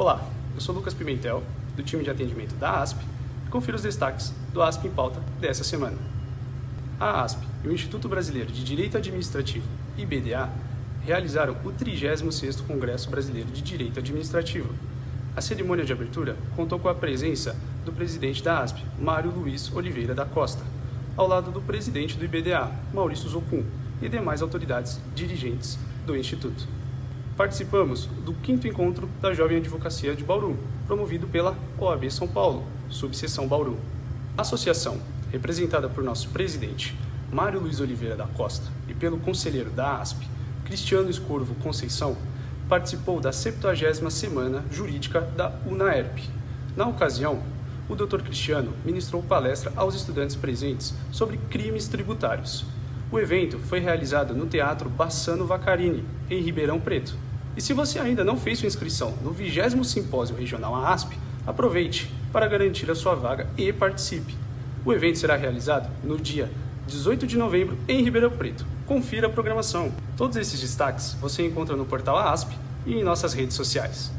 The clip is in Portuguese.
Olá, eu sou Lucas Pimentel, do time de atendimento da ASP, e confiro os destaques do ASP em pauta dessa semana. A ASP e o Instituto Brasileiro de Direito Administrativo, IBDA, realizaram o 36º Congresso Brasileiro de Direito Administrativo. A cerimônia de abertura contou com a presença do presidente da ASP, Mário Luiz Oliveira da Costa, ao lado do presidente do IBDA, Maurício Zocum, e demais autoridades dirigentes do Instituto. Participamos do quinto encontro da Jovem Advocacia de Bauru, promovido pela OAB São Paulo, subseção Bauru. A associação, representada por nosso presidente, Mário Luiz Oliveira da Costa, e pelo conselheiro da ASP, Cristiano Escorvo Conceição, participou da 70ª Semana Jurídica da UNAERP. Na ocasião, o Dr. Cristiano ministrou palestra aos estudantes presentes sobre crimes tributários. O evento foi realizado no Teatro Bassano Vacarini, em Ribeirão Preto. E se você ainda não fez sua inscrição no 20 Simpósio Regional ASP, aproveite para garantir a sua vaga e participe. O evento será realizado no dia 18 de novembro em Ribeirão Preto. Confira a programação. Todos esses destaques você encontra no portal ASP e em nossas redes sociais.